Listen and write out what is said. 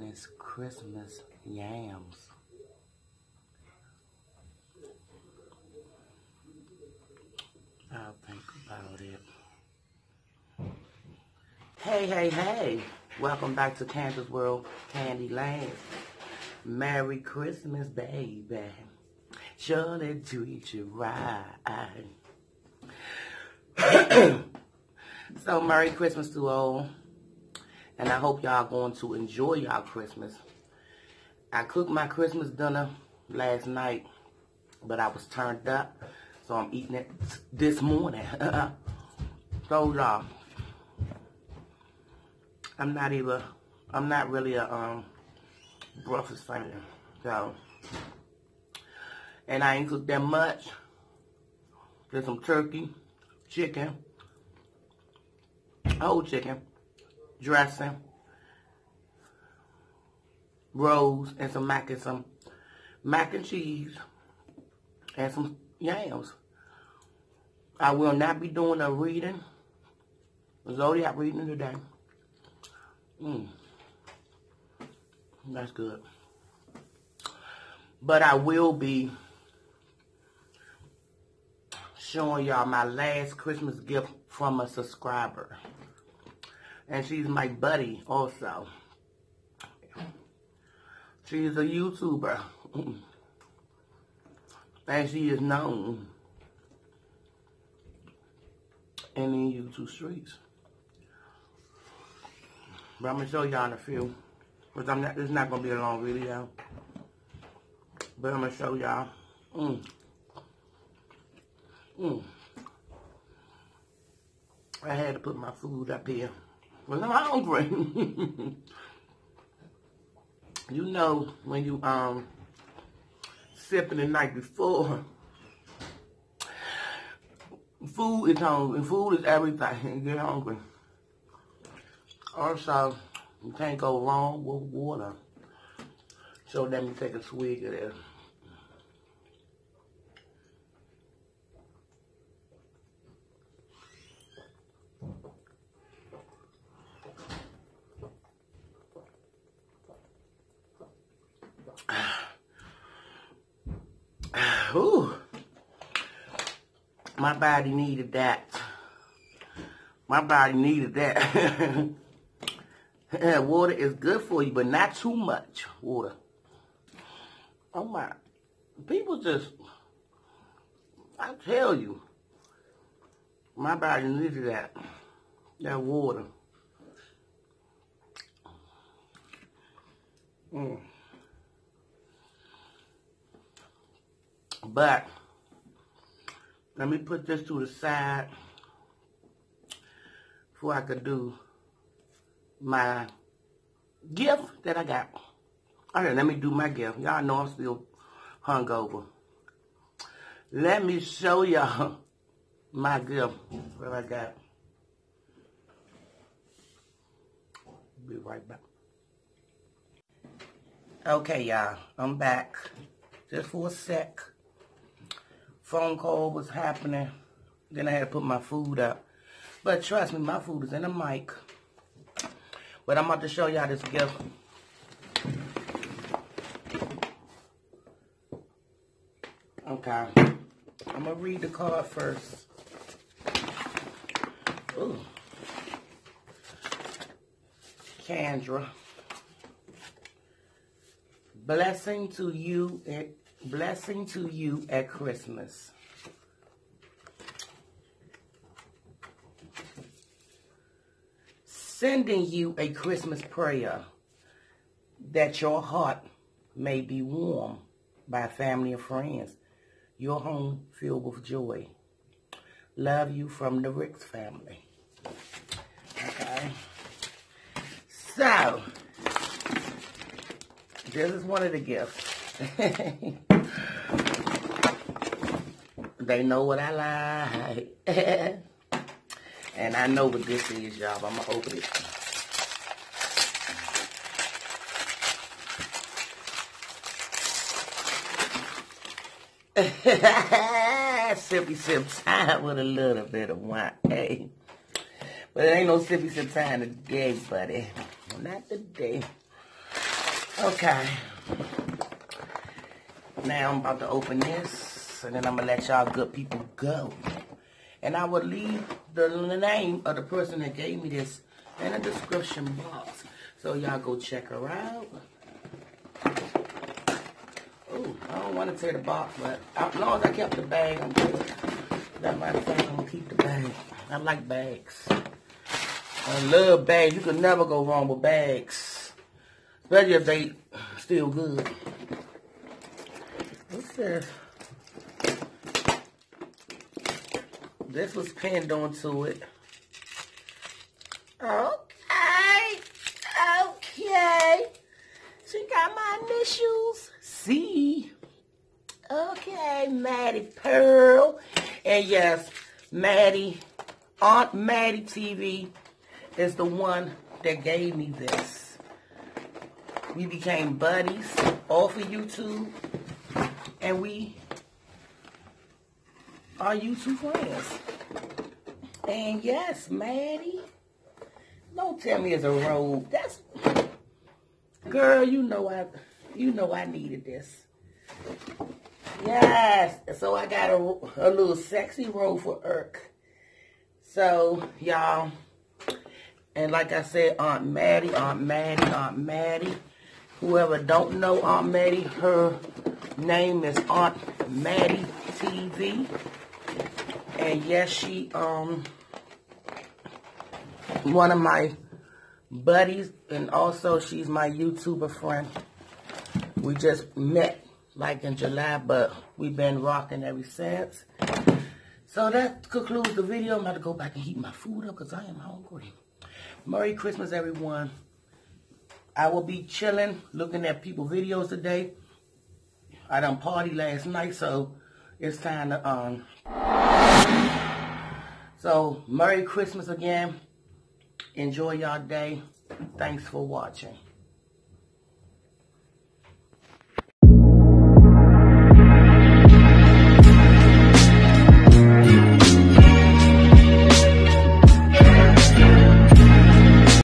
his Christmas yams. I'll think about it. Hey, hey, hey. Welcome back to Kansas World Candy Land. Merry Christmas, baby. Surely treat you right. so, Merry Christmas to all. And I hope y'all going to enjoy y'all Christmas. I cooked my Christmas dinner last night, but I was turned up. So I'm eating it this morning. so y'all, I'm not even, I'm not really a um, breakfast fan. So, and I ain't cooked that much. There's some turkey, chicken, whole chicken, dressing, rolls, and some mac and some mac and cheese, and some yams. I will not be doing a reading. Zodiac reading today. Mm. That's good. But I will be showing y'all my last Christmas gift from a subscriber. And she's my buddy also. She's a YouTuber. and she is known in the YouTube streets. But I'm going to show y'all a few. Because I'm not, it's not going to be a long video. But I'm going to show y'all. Mm. Mm. I had to put my food up here. Because I'm hungry. you know when you um sipping the night before food is hungry. Food is everything. You get hungry. Also, you can't go wrong with water. So let me take a swig of this. Ooh. My body needed that. My body needed that. water is good for you, but not too much water. Oh my. People just, I tell you, my body needed that. That water. Mm. But, let me put this to the side before I could do my gift that I got. All right, let me do my gift. Y'all know I'm still hungover. Let me show y'all my gift, what I got. Be right back. Okay, y'all, I'm back. Just for a sec phone call was happening. Then I had to put my food up. But trust me, my food is in the mic. But I'm about to show y'all this gift. Okay. I'm going to read the card first. Ooh. Kendra. Blessing to you Blessing to you at Christmas. Sending you a Christmas prayer that your heart may be warm by family and friends. Your home filled with joy. Love you from the Ricks family. Okay. So, this is one of the gifts. They know what I like. and I know what this is, y'all. I'm going to open it. sippy sip time with a little bit of wine. Hey. But it ain't no sippy sip time today, buddy. Not today. Okay. Now I'm about to open this, and then I'm gonna let y'all good people go. And I will leave the name of the person that gave me this in the description box. So y'all go check her out. Oh, I don't want to tear the box, but as long as I kept the bag, I'm good. That of fact, I'm gonna keep the bag. I like bags. I love bags. You can never go wrong with bags. Especially if they still good. What's this? This was pinned onto it. Okay. Okay. She got my initials. C. Okay, Mattie Pearl. And yes, Mattie, Aunt Mattie TV is the one that gave me this. We became buddies off of YouTube. And we are YouTube friends. And yes, Mattie. Don't tell me it's a robe. That's girl, you know I you know I needed this. Yes. So I got a, a little sexy robe for Irk. So y'all and like I said, Aunt Mattie, Aunt Mattie, Aunt Mattie. Whoever don't know Aunt Mattie, her name is Aunt Mattie TV. And yes, she um one of my buddies and also she's my YouTuber friend. We just met like in July, but we've been rocking ever since. So that concludes the video. I'm about to go back and heat my food up because I am hungry. Merry Christmas, everyone. I will be chilling, looking at people videos today. I done party last night, so it's time to, um... So, Merry Christmas again. Enjoy y'all day. Thanks for watching.